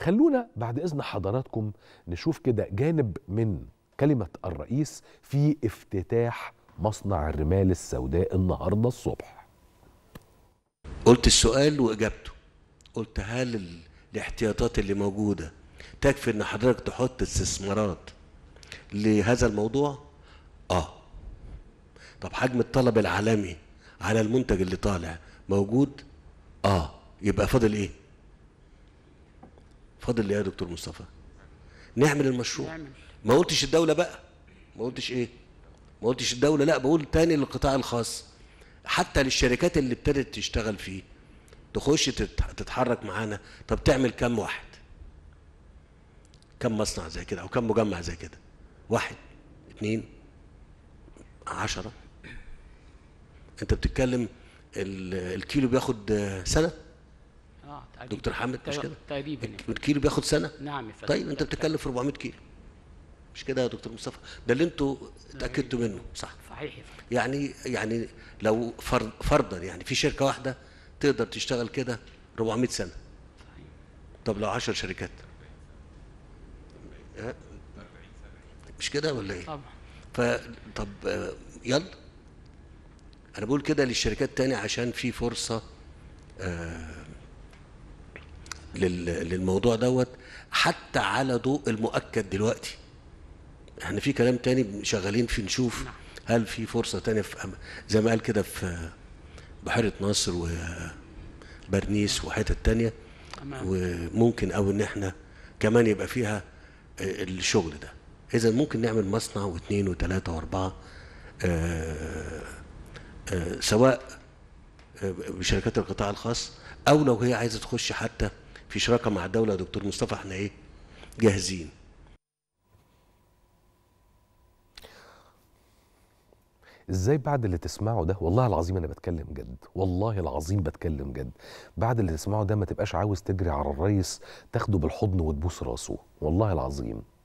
خلونا بعد إذن حضراتكم نشوف كده جانب من كلمة الرئيس في افتتاح مصنع الرمال السوداء النهارده الصبح. قلت السؤال وإجابته. قلت هل ال- الاحتياطات اللي موجودة تكفي إن حضرتك تحط استثمارات لهذا الموضوع؟ آه. طب حجم الطلب العالمي على المنتج اللي طالع موجود؟ آه. يبقى فاضل إيه؟ فاضل إيه يا دكتور مصطفى. نعمل المشروع. نعمل. ما قلتش الدولة بقى. ما قلتش إيه؟ ما قلتش الدولة لا بقول تاني للقطاع الخاص. حتى للشركات اللي ابتدت تشتغل فيه تخش تت- تتحرك معانا. طب تعمل كم واحد؟ كم مصنع زي كده أو كم مجمع زي كده؟ واحد اتنين عشرة. أنت بتتكلم ال- الكيلو بياخد سنة؟ آه تقريبا دكتور حامد مش كده؟ تقريبا يعني. الكيلو بياخد سنة؟ نعم يا. طيب انت بتتكلم في 400 كيلو. مش كده يا دكتور مصطفى؟ ده اللي أنتوا اتأكدتوا منه صح. صحيح يعني يعني لو فرض فرضا يعني في شركة واحدة تقدر تشتغل كده 400 سنة. طب لو 10 شركات؟ مش كده ولا إيه؟ طبعا. ف طب آه، يلا. أنا بقول كده للشركات تاني عشان في فرصة آه، للموضوع دوت حتى على ضوء المؤكد دلوقتي. إحنا في كلام تاني شغالين في نشوف هل في فرصة تانية في زي ما قال كده في بحيرة ناصر وبرنيس وحتت تانية. وممكن أو إن إحنا كمان يبقى فيها الشغل ده. إذا ممكن نعمل مصنع واثنين وثلاثه وأربعة آه، آه، سواء آه، بشركات القطاع الخاص أو لو هي عايزة تخش حتى في شراكة مع الدولة يا دكتور مصطفى إحنا إيه جاهزين. إزاي بعد اللي تسمعه ده؟ والله العظيم أنا بتكلم جد والله العظيم بتكلم جد. بعد اللي تسمعه ده ما تبقاش عاوز تجري على الريس تاخده بالحضن وتبوس راسه والله العظيم.